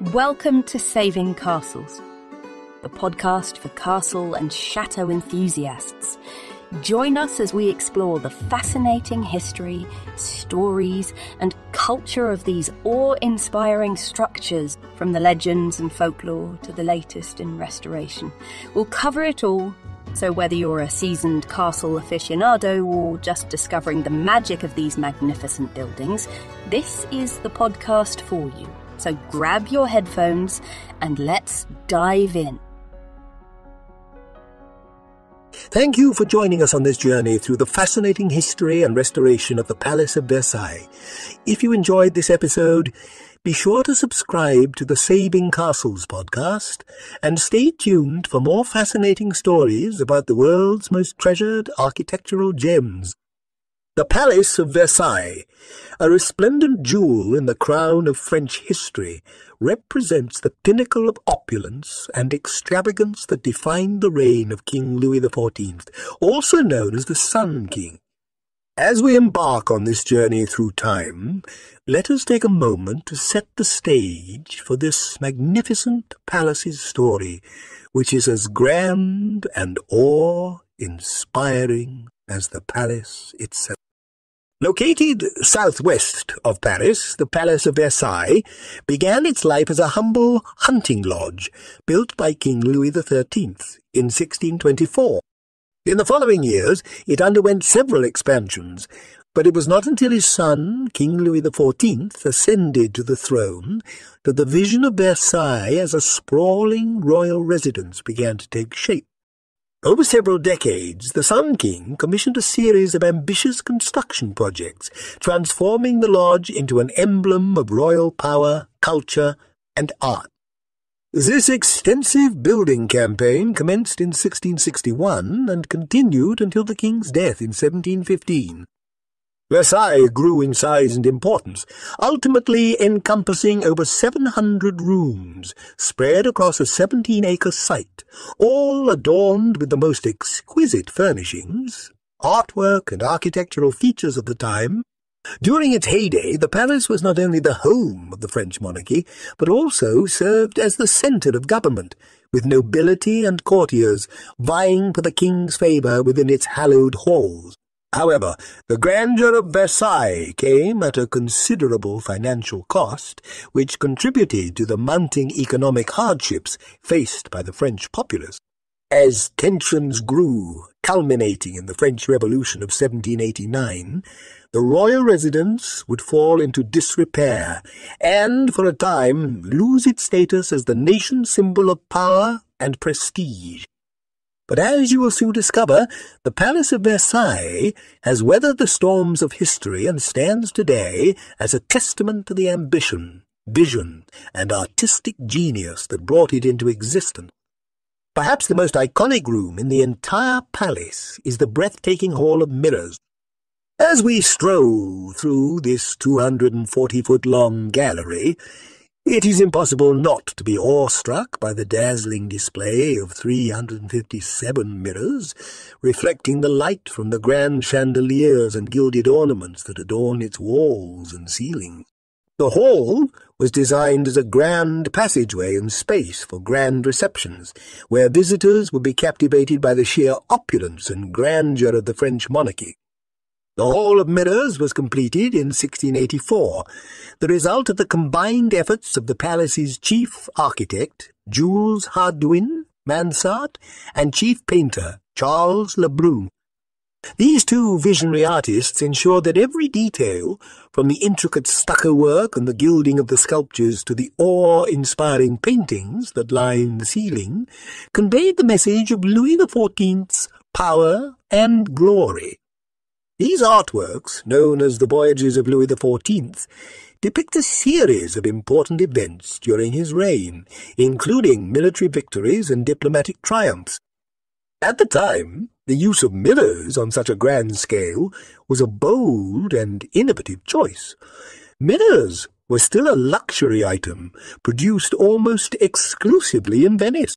Welcome to Saving Castles, the podcast for castle and chateau enthusiasts. Join us as we explore the fascinating history, stories, and culture of these awe inspiring structures, from the legends and folklore to the latest in restoration. We'll cover it all, so whether you're a seasoned castle aficionado or just discovering the magic of these magnificent buildings, this is the podcast for you. So grab your headphones and let's dive in. Thank you for joining us on this journey through the fascinating history and restoration of the Palace of Versailles. If you enjoyed this episode, be sure to subscribe to the Saving Castles podcast and stay tuned for more fascinating stories about the world's most treasured architectural gems. The Palace of Versailles, a resplendent jewel in the crown of French history, represents the pinnacle of opulence and extravagance that defined the reign of King Louis XIV, also known as the Sun King. As we embark on this journey through time, let us take a moment to set the stage for this magnificent palace's story, which is as grand and awe-inspiring as the palace itself. Located southwest of Paris, the Palace of Versailles began its life as a humble hunting lodge built by King Louis XIII in 1624. In the following years, it underwent several expansions, but it was not until his son, King Louis XIV, ascended to the throne that the vision of Versailles as a sprawling royal residence began to take shape. Over several decades, the Sun King commissioned a series of ambitious construction projects, transforming the lodge into an emblem of royal power, culture, and art. This extensive building campaign commenced in 1661 and continued until the king's death in 1715. Versailles grew in size and importance, ultimately encompassing over 700 rooms spread across a 17-acre site, all adorned with the most exquisite furnishings, artwork and architectural features of the time. During its heyday, the palace was not only the home of the French monarchy, but also served as the centre of government, with nobility and courtiers vying for the king's favour within its hallowed halls. However, the grandeur of Versailles came at a considerable financial cost, which contributed to the mounting economic hardships faced by the French populace. As tensions grew, culminating in the French Revolution of 1789, the royal residence would fall into disrepair and, for a time, lose its status as the nation's symbol of power and prestige. But as you will soon discover, the Palace of Versailles has weathered the storms of history and stands today as a testament to the ambition, vision, and artistic genius that brought it into existence. Perhaps the most iconic room in the entire palace is the breathtaking Hall of Mirrors. As we stroll through this 240-foot-long gallery, it is impossible not to be awestruck by the dazzling display of 357 mirrors, reflecting the light from the grand chandeliers and gilded ornaments that adorn its walls and ceilings. The hall was designed as a grand passageway and space for grand receptions, where visitors would be captivated by the sheer opulence and grandeur of the French monarchy. The Hall of Mirrors was completed in 1684, the result of the combined efforts of the palace's chief architect, Jules Hardouin Mansart, and chief painter, Charles Lebrun. These two visionary artists ensured that every detail, from the intricate stucco work and the gilding of the sculptures to the awe-inspiring paintings that lined the ceiling, conveyed the message of Louis XIV's power and glory. These artworks, known as the Voyages of Louis XIV, depict a series of important events during his reign, including military victories and diplomatic triumphs. At the time, the use of mirrors on such a grand scale was a bold and innovative choice. Mirrors were still a luxury item, produced almost exclusively in Venice.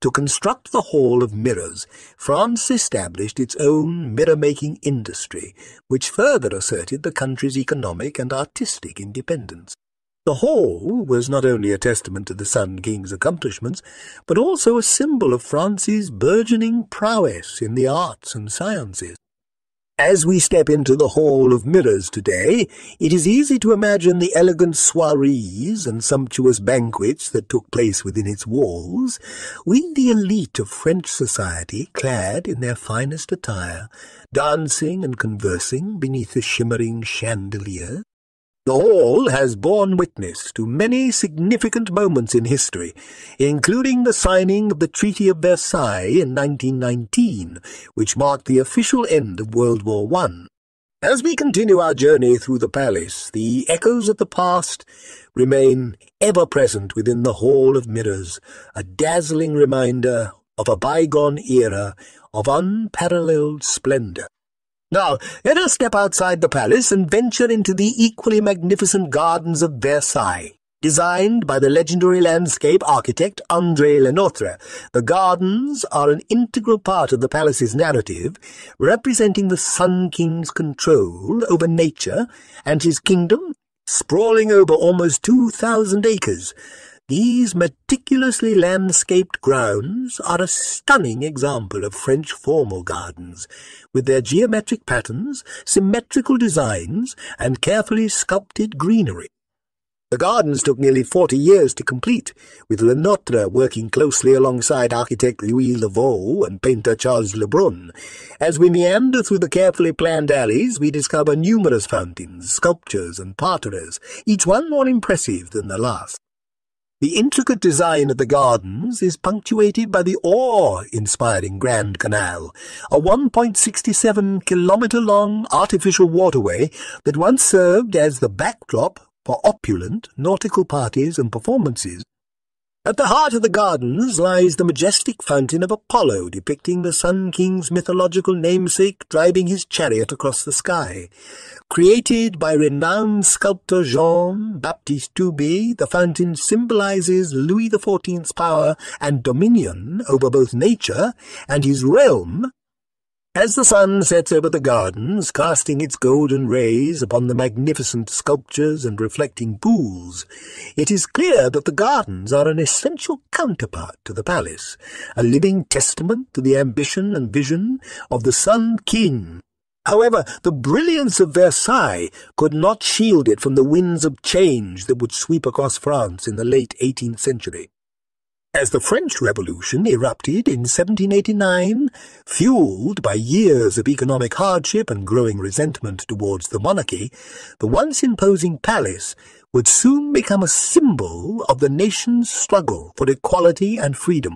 To construct the Hall of Mirrors, France established its own mirror-making industry, which further asserted the country's economic and artistic independence. The hall was not only a testament to the Sun King's accomplishments, but also a symbol of France's burgeoning prowess in the arts and sciences. As we step into the Hall of Mirrors today, it is easy to imagine the elegant soirees and sumptuous banquets that took place within its walls, with the elite of French society clad in their finest attire, dancing and conversing beneath the shimmering chandeliers. The hall has borne witness to many significant moments in history, including the signing of the Treaty of Versailles in 1919, which marked the official end of World War I. As we continue our journey through the palace, the echoes of the past remain ever present within the Hall of Mirrors, a dazzling reminder of a bygone era of unparalleled splendor. Now, let us step outside the palace and venture into the equally magnificent gardens of Versailles. Designed by the legendary landscape architect André Lenotre, the gardens are an integral part of the palace's narrative, representing the Sun King's control over nature and his kingdom, sprawling over almost two thousand acres, these meticulously landscaped grounds are a stunning example of French formal gardens, with their geometric patterns, symmetrical designs, and carefully sculpted greenery. The gardens took nearly forty years to complete, with Lenotre working closely alongside architect Louis Le Vau and painter Charles Lebrun. As we meander through the carefully planned alleys, we discover numerous fountains, sculptures, and parterres, each one more impressive than the last. The intricate design of the gardens is punctuated by the awe-inspiring Grand Canal, a 1.67-kilometre-long artificial waterway that once served as the backdrop for opulent nautical parties and performances. At the heart of the gardens lies the majestic fountain of Apollo, depicting the Sun King's mythological namesake driving his chariot across the sky. Created by renowned sculptor Jean-Baptiste Tuby, the fountain symbolizes Louis XIV's power and dominion over both nature and his realm as the sun sets over the gardens, casting its golden rays upon the magnificent sculptures and reflecting pools, it is clear that the gardens are an essential counterpart to the palace, a living testament to the ambition and vision of the Sun King. However, the brilliance of Versailles could not shield it from the winds of change that would sweep across France in the late 18th century. As the French Revolution erupted in 1789, fueled by years of economic hardship and growing resentment towards the monarchy, the once imposing palace would soon become a symbol of the nation's struggle for equality and freedom.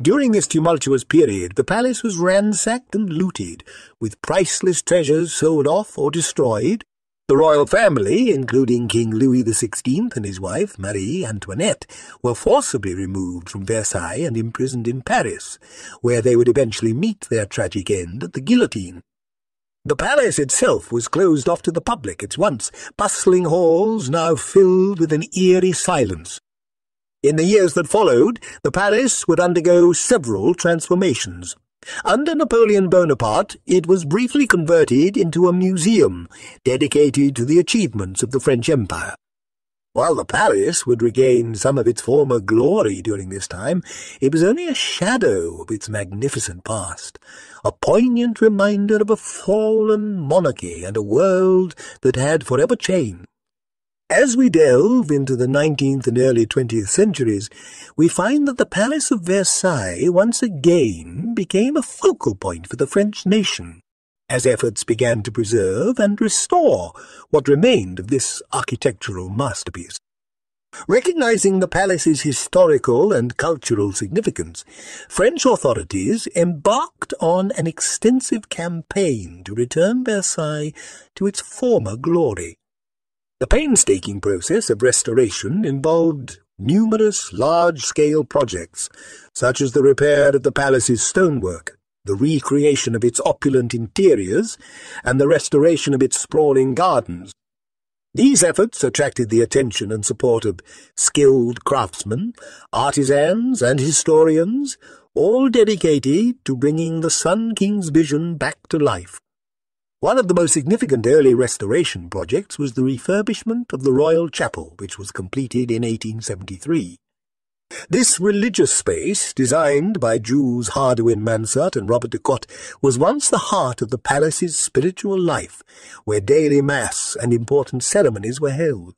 During this tumultuous period, the palace was ransacked and looted, with priceless treasures sold off or destroyed, the royal family, including King Louis XVI and his wife, Marie Antoinette, were forcibly removed from Versailles and imprisoned in Paris, where they would eventually meet their tragic end at the guillotine. The palace itself was closed off to the public, its once bustling halls now filled with an eerie silence. In the years that followed, the palace would undergo several transformations. Under Napoleon Bonaparte, it was briefly converted into a museum dedicated to the achievements of the French Empire. While the palace would regain some of its former glory during this time, it was only a shadow of its magnificent past, a poignant reminder of a fallen monarchy and a world that had forever changed. As we delve into the 19th and early 20th centuries, we find that the Palace of Versailles once again became a focal point for the French nation, as efforts began to preserve and restore what remained of this architectural masterpiece. Recognizing the palace's historical and cultural significance, French authorities embarked on an extensive campaign to return Versailles to its former glory. The painstaking process of restoration involved numerous large-scale projects, such as the repair of the palace's stonework, the recreation of its opulent interiors, and the restoration of its sprawling gardens. These efforts attracted the attention and support of skilled craftsmen, artisans, and historians, all dedicated to bringing the Sun King's vision back to life. One of the most significant early restoration projects was the refurbishment of the Royal Chapel, which was completed in 1873. This religious space, designed by Jules Hardouin Mansart and Robert de Cotte, was once the heart of the palace's spiritual life, where daily mass and important ceremonies were held.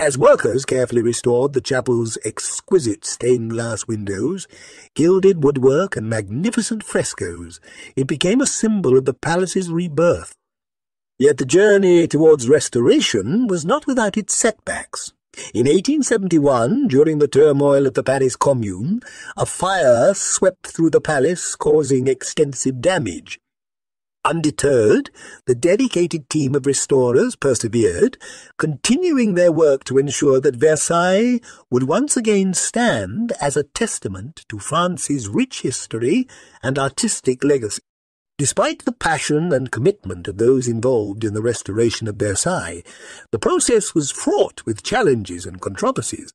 As workers carefully restored the chapel's exquisite stained glass windows, gilded woodwork, and magnificent frescoes, it became a symbol of the palace's rebirth. Yet the journey towards restoration was not without its setbacks. In 1871, during the turmoil of the Paris Commune, a fire swept through the palace, causing extensive damage. Undeterred, the dedicated team of restorers persevered, continuing their work to ensure that Versailles would once again stand as a testament to France's rich history and artistic legacy. Despite the passion and commitment of those involved in the restoration of Versailles, the process was fraught with challenges and controversies.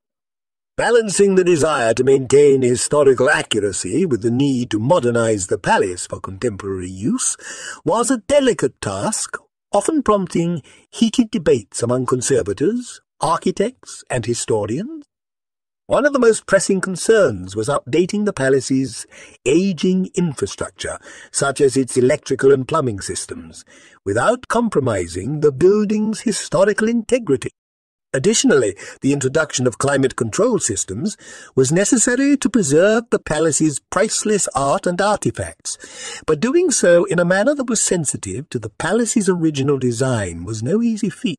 Balancing the desire to maintain historical accuracy with the need to modernize the palace for contemporary use was a delicate task, often prompting heated debates among conservators, architects, and historians. One of the most pressing concerns was updating the palace's aging infrastructure, such as its electrical and plumbing systems, without compromising the building's historical integrity. Additionally, the introduction of climate control systems was necessary to preserve the palace's priceless art and artifacts, but doing so in a manner that was sensitive to the palace's original design was no easy feat.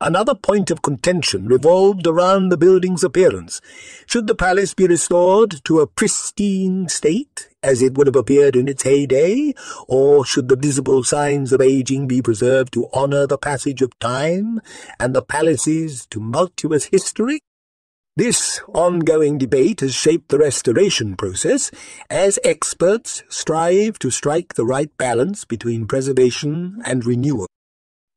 Another point of contention revolved around the building's appearance. Should the palace be restored to a pristine state, as it would have appeared in its heyday, or should the visible signs of aging be preserved to honour the passage of time and the palace's tumultuous history? This ongoing debate has shaped the restoration process as experts strive to strike the right balance between preservation and renewal.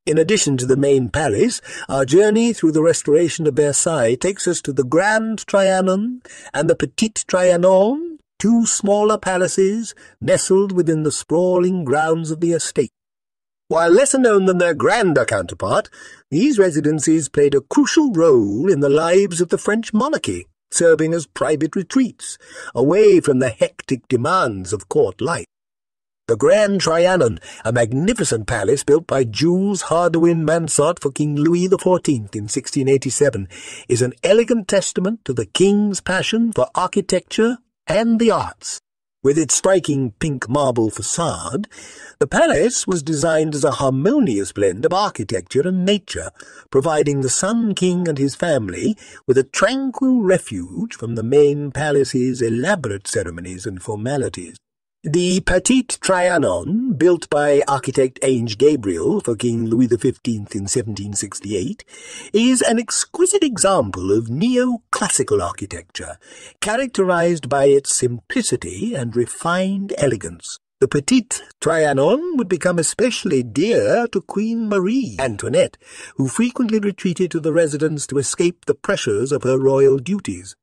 In addition to the main palace, our journey through the restoration of Versailles takes us to the Grand Trianon and the Petit Trianon, two smaller palaces nestled within the sprawling grounds of the estate. While lesser known than their grander counterpart, these residences played a crucial role in the lives of the French monarchy, serving as private retreats, away from the hectic demands of court life. The Grand Trianon, a magnificent palace built by Jules Hardouin Mansart for King Louis XIV in 1687, is an elegant testament to the king's passion for architecture and the arts. With its striking pink marble facade, the palace was designed as a harmonious blend of architecture and nature, providing the Sun King and his family with a tranquil refuge from the main palace's elaborate ceremonies and formalities. The Petit Trianon, built by architect Ange Gabriel for King Louis XV in 1768, is an exquisite example of neoclassical architecture, characterized by its simplicity and refined elegance. The Petit Trianon would become especially dear to Queen Marie Antoinette, who frequently retreated to the residence to escape the pressures of her royal duties.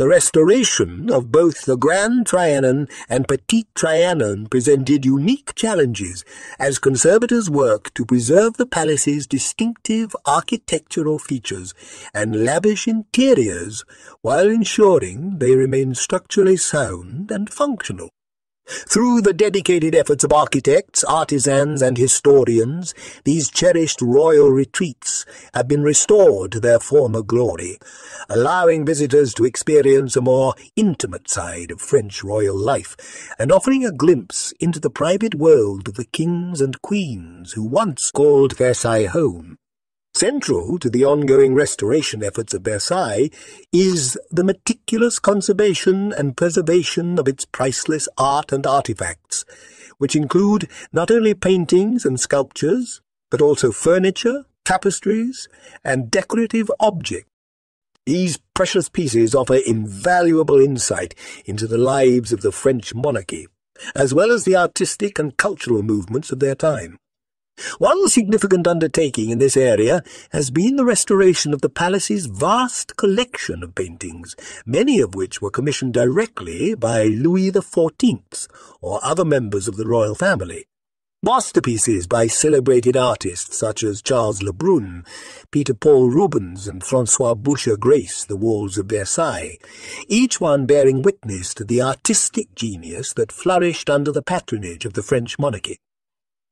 The restoration of both the Grand Trianon and Petit Trianon presented unique challenges as conservators worked to preserve the palace's distinctive architectural features and lavish interiors while ensuring they remained structurally sound and functional. Through the dedicated efforts of architects, artisans, and historians, these cherished royal retreats have been restored to their former glory, allowing visitors to experience a more intimate side of French royal life, and offering a glimpse into the private world of the kings and queens who once called Versailles home. Central to the ongoing restoration efforts of Versailles is the meticulous conservation and preservation of its priceless art and artifacts, which include not only paintings and sculptures, but also furniture, tapestries, and decorative objects. These precious pieces offer invaluable insight into the lives of the French monarchy, as well as the artistic and cultural movements of their time. One significant undertaking in this area has been the restoration of the palace's vast collection of paintings, many of which were commissioned directly by Louis XIV or other members of the royal family. Masterpieces by celebrated artists such as Charles Le Brun, Peter Paul Rubens, and Francois Boucher grace the walls of Versailles, each one bearing witness to the artistic genius that flourished under the patronage of the French monarchy.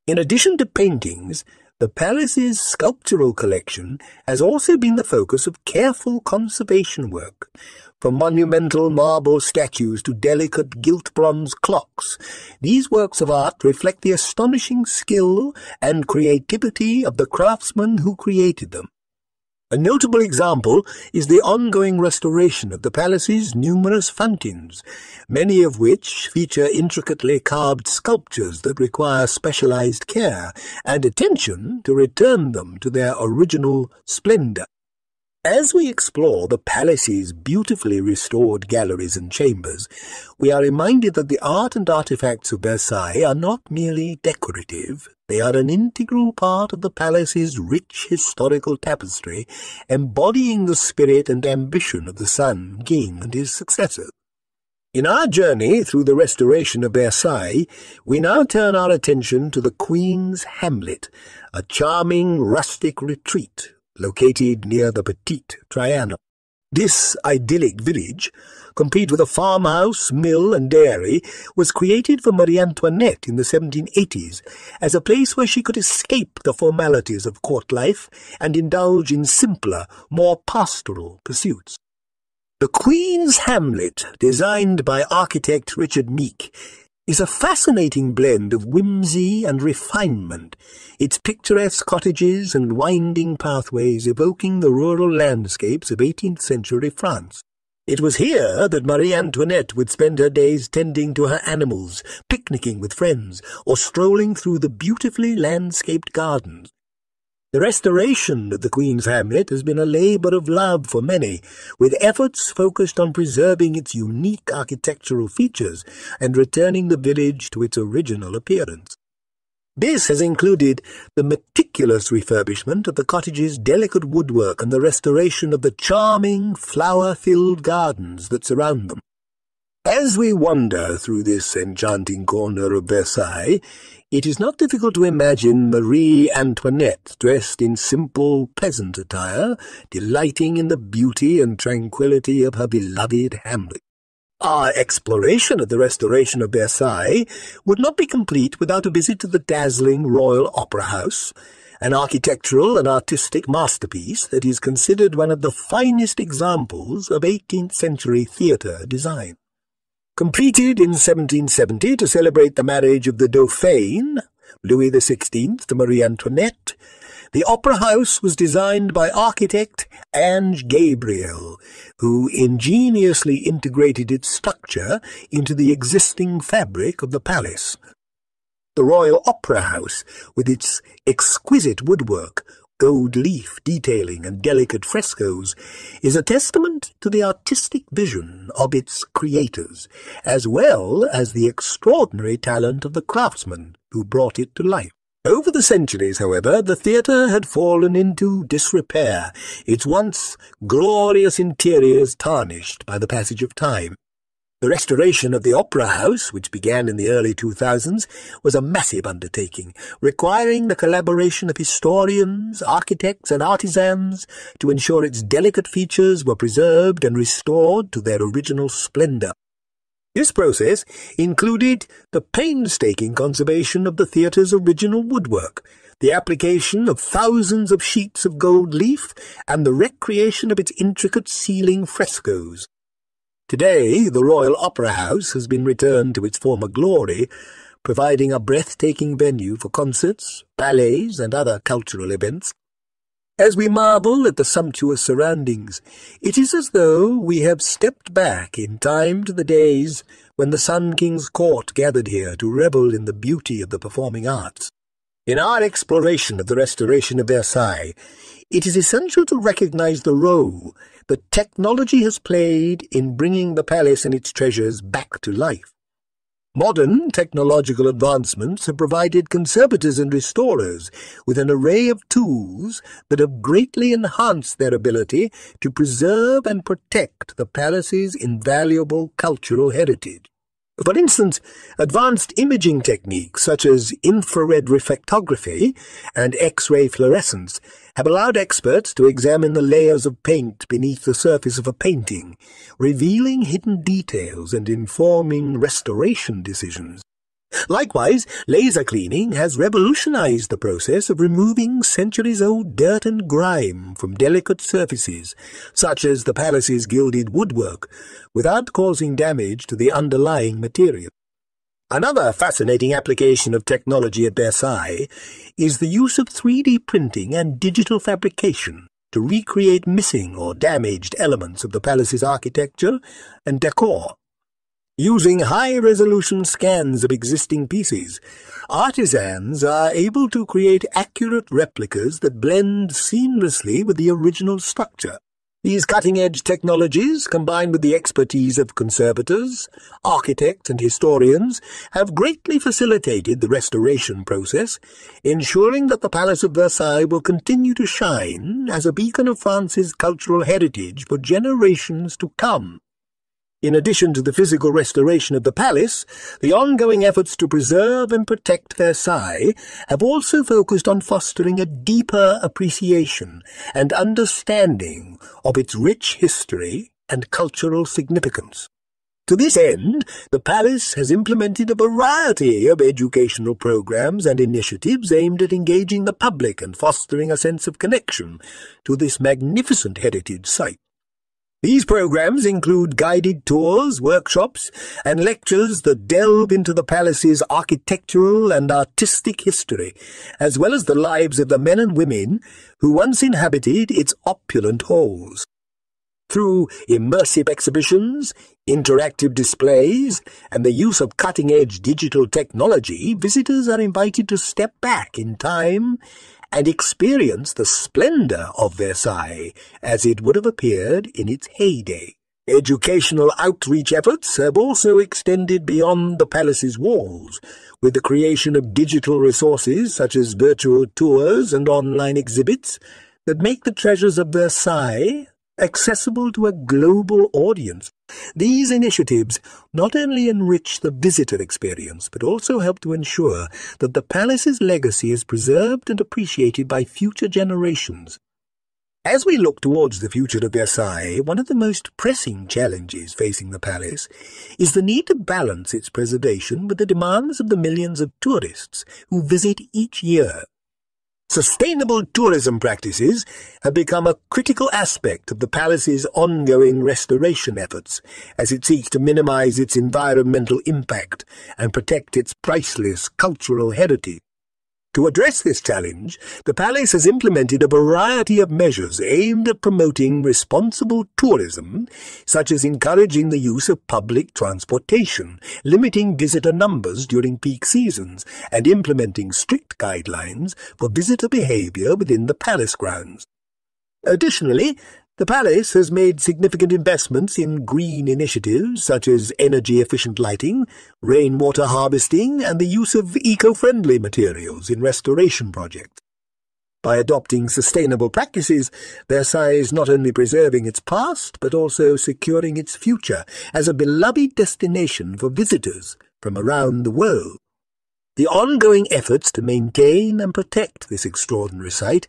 In addition to paintings, the palace's sculptural collection has also been the focus of careful conservation work, from monumental marble statues to delicate gilt bronze clocks. These works of art reflect the astonishing skill and creativity of the craftsmen who created them. A notable example is the ongoing restoration of the palace's numerous fountains, many of which feature intricately carved sculptures that require specialized care and attention to return them to their original splendor. As we explore the palace's beautifully restored galleries and chambers, we are reminded that the art and artifacts of Versailles are not merely decorative, they are an integral part of the palace's rich historical tapestry, embodying the spirit and ambition of the Sun King, and his successors. In our journey through the restoration of Versailles, we now turn our attention to the Queen's Hamlet, a charming rustic retreat located near the Petit Trianon. This idyllic village, complete with a farmhouse, mill, and dairy, was created for Marie Antoinette in the 1780s as a place where she could escape the formalities of court life and indulge in simpler, more pastoral pursuits. The Queen's Hamlet, designed by architect Richard Mique, is a fascinating blend of whimsy and refinement, its picturesque cottages and winding pathways evoking the rural landscapes of 18th century France. It was here that Marie Antoinette would spend her days tending to her animals, picnicking with friends, or strolling through the beautifully landscaped gardens. The restoration of the Queen's Hamlet has been a labour of love for many, with efforts focused on preserving its unique architectural features and returning the village to its original appearance. This has included the meticulous refurbishment of the cottage's delicate woodwork and the restoration of the charming, flower-filled gardens that surround them. As we wander through this enchanting corner of Versailles, it is not difficult to imagine Marie Antoinette dressed in simple, peasant attire, delighting in the beauty and tranquillity of her beloved Hamlet. Our exploration of the restoration of Versailles would not be complete without a visit to the dazzling Royal Opera House, an architectural and artistic masterpiece that is considered one of the finest examples of 18th century theatre design. Completed in 1770 to celebrate the marriage of the Dauphin, Louis XVI, to Marie Antoinette, the opera house was designed by architect Ange Gabriel, who ingeniously integrated its structure into the existing fabric of the palace. The Royal Opera House, with its exquisite woodwork, gold leaf detailing and delicate frescoes, is a testament to the artistic vision of its creators, as well as the extraordinary talent of the craftsmen who brought it to life. Over the centuries, however, the theatre had fallen into disrepair, its once glorious interiors tarnished by the passage of time. The restoration of the Opera House, which began in the early 2000s, was a massive undertaking, requiring the collaboration of historians, architects, and artisans to ensure its delicate features were preserved and restored to their original splendor. This process included the painstaking conservation of the theatre's original woodwork, the application of thousands of sheets of gold leaf, and the recreation of its intricate ceiling frescoes. Today, the Royal Opera House has been returned to its former glory, providing a breathtaking venue for concerts, ballets, and other cultural events. As we marvel at the sumptuous surroundings, it is as though we have stepped back in time to the days when the Sun King's court gathered here to revel in the beauty of the performing arts. In our exploration of the restoration of Versailles, it is essential to recognize the role that technology has played in bringing the palace and its treasures back to life. Modern technological advancements have provided conservators and restorers with an array of tools that have greatly enhanced their ability to preserve and protect the palace's invaluable cultural heritage. For instance, advanced imaging techniques such as infrared reflectography and X-ray fluorescence have allowed experts to examine the layers of paint beneath the surface of a painting, revealing hidden details and informing restoration decisions. Likewise, laser cleaning has revolutionized the process of removing centuries-old dirt and grime from delicate surfaces, such as the palace's gilded woodwork, without causing damage to the underlying material. Another fascinating application of technology at Versailles is the use of 3D printing and digital fabrication to recreate missing or damaged elements of the palace's architecture and decor. Using high-resolution scans of existing pieces, artisans are able to create accurate replicas that blend seamlessly with the original structure. These cutting-edge technologies, combined with the expertise of conservators, architects and historians, have greatly facilitated the restoration process, ensuring that the Palace of Versailles will continue to shine as a beacon of France's cultural heritage for generations to come. In addition to the physical restoration of the palace, the ongoing efforts to preserve and protect Versailles have also focused on fostering a deeper appreciation and understanding of its rich history and cultural significance. To this end, the palace has implemented a variety of educational programs and initiatives aimed at engaging the public and fostering a sense of connection to this magnificent heritage site. These programs include guided tours, workshops, and lectures that delve into the palace's architectural and artistic history, as well as the lives of the men and women who once inhabited its opulent halls. Through immersive exhibitions, interactive displays, and the use of cutting-edge digital technology, visitors are invited to step back in time and experience the splendour of Versailles as it would have appeared in its heyday. Educational outreach efforts have also extended beyond the palace's walls, with the creation of digital resources such as virtual tours and online exhibits that make the treasures of Versailles accessible to a global audience. These initiatives not only enrich the visitor experience, but also help to ensure that the palace's legacy is preserved and appreciated by future generations. As we look towards the future of Versailles, one of the most pressing challenges facing the palace is the need to balance its preservation with the demands of the millions of tourists who visit each year. Sustainable tourism practices have become a critical aspect of the palace's ongoing restoration efforts as it seeks to minimize its environmental impact and protect its priceless cultural heritage. To address this challenge, the palace has implemented a variety of measures aimed at promoting responsible tourism, such as encouraging the use of public transportation, limiting visitor numbers during peak seasons, and implementing strict guidelines for visitor behavior within the palace grounds. Additionally, the palace has made significant investments in green initiatives such as energy-efficient lighting, rainwater harvesting, and the use of eco-friendly materials in restoration projects. By adopting sustainable practices, Versailles is not only preserving its past, but also securing its future as a beloved destination for visitors from around the world. The ongoing efforts to maintain and protect this extraordinary site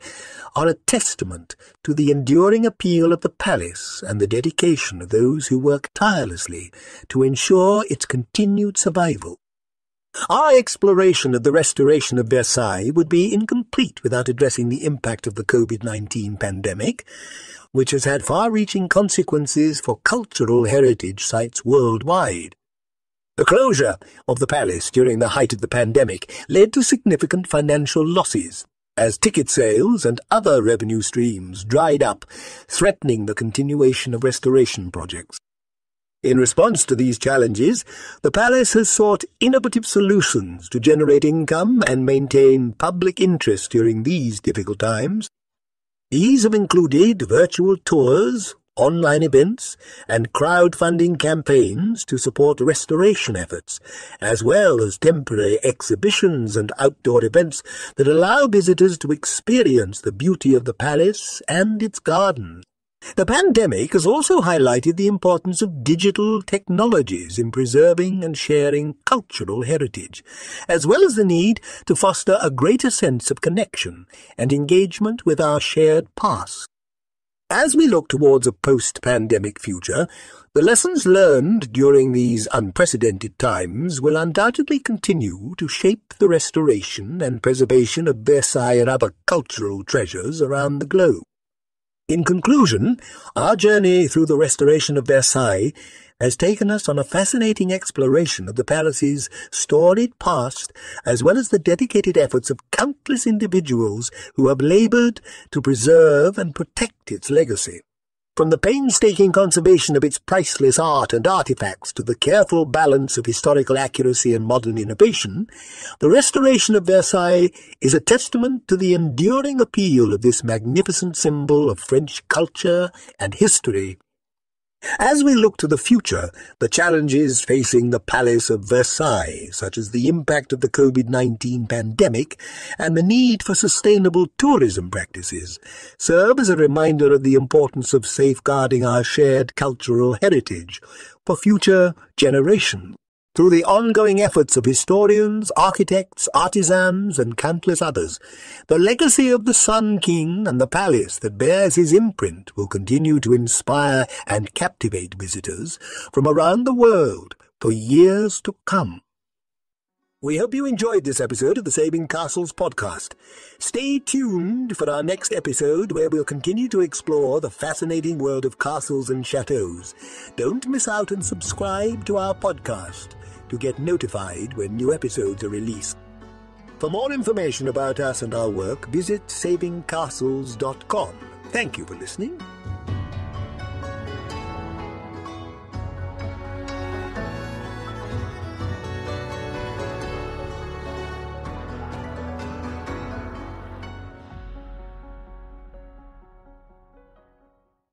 are a testament to the enduring appeal of the palace and the dedication of those who work tirelessly to ensure its continued survival. Our exploration of the restoration of Versailles would be incomplete without addressing the impact of the COVID-19 pandemic, which has had far-reaching consequences for cultural heritage sites worldwide. The closure of the palace during the height of the pandemic led to significant financial losses, as ticket sales and other revenue streams dried up, threatening the continuation of restoration projects. In response to these challenges, the palace has sought innovative solutions to generate income and maintain public interest during these difficult times. These have included virtual tours, online events, and crowdfunding campaigns to support restoration efforts, as well as temporary exhibitions and outdoor events that allow visitors to experience the beauty of the palace and its gardens. The pandemic has also highlighted the importance of digital technologies in preserving and sharing cultural heritage, as well as the need to foster a greater sense of connection and engagement with our shared past. As we look towards a post-pandemic future, the lessons learned during these unprecedented times will undoubtedly continue to shape the restoration and preservation of Versailles and other cultural treasures around the globe. In conclusion, our journey through the restoration of Versailles has taken us on a fascinating exploration of the palace's storied past, as well as the dedicated efforts of countless individuals who have laboured to preserve and protect its legacy. From the painstaking conservation of its priceless art and artifacts to the careful balance of historical accuracy and modern innovation, the restoration of Versailles is a testament to the enduring appeal of this magnificent symbol of French culture and history as we look to the future, the challenges facing the Palace of Versailles, such as the impact of the COVID-19 pandemic and the need for sustainable tourism practices, serve as a reminder of the importance of safeguarding our shared cultural heritage for future generations. Through the ongoing efforts of historians, architects, artisans, and countless others, the legacy of the Sun King and the palace that bears his imprint will continue to inspire and captivate visitors from around the world for years to come. We hope you enjoyed this episode of the Saving Castles podcast. Stay tuned for our next episode where we'll continue to explore the fascinating world of castles and chateaus. Don't miss out and subscribe to our podcast to get notified when new episodes are released. For more information about us and our work, visit savingcastles.com. Thank you for listening.